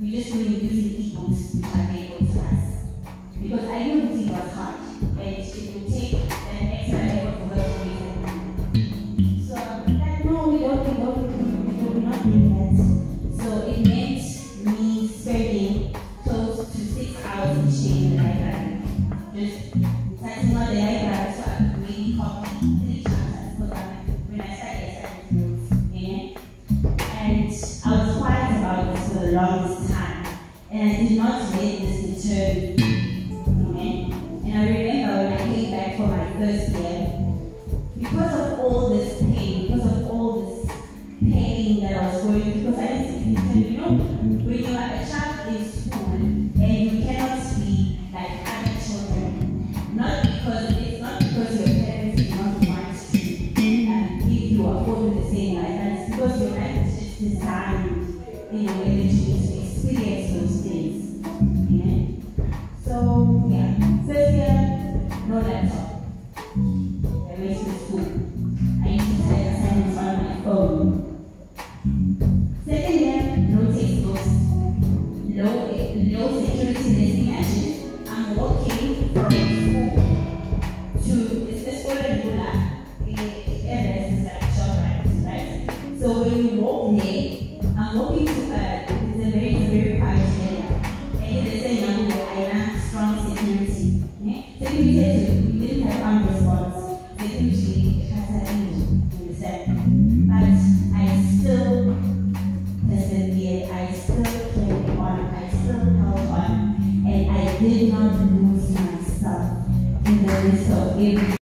we just couldn't use the e-books which are available to us. Because I knew it was hard and it would take an extra effort for her to it. So I was like, no, we don't, we don't, we we're not doing that. So it meant me spending close to six hours each day in the. Just the longest time. And I did not let this me. Amen. And I remember when I came back for my first year, because of all this pain, because of all this pain that I was going through, because I didn't see you know, when you are a child in school and you cannot be like other children, not because it's not because your parents do not want to give you a phone with the same life, and it's because your life is designed in a no security destination, I'm walking from school to is this for regular is like shop right? So when you walk there, I'm walking to uh, it's a very very private area. And they say you know, I strong security. Yeah? Security didn't have unresponsible. cannot lose myself in the midst of evil.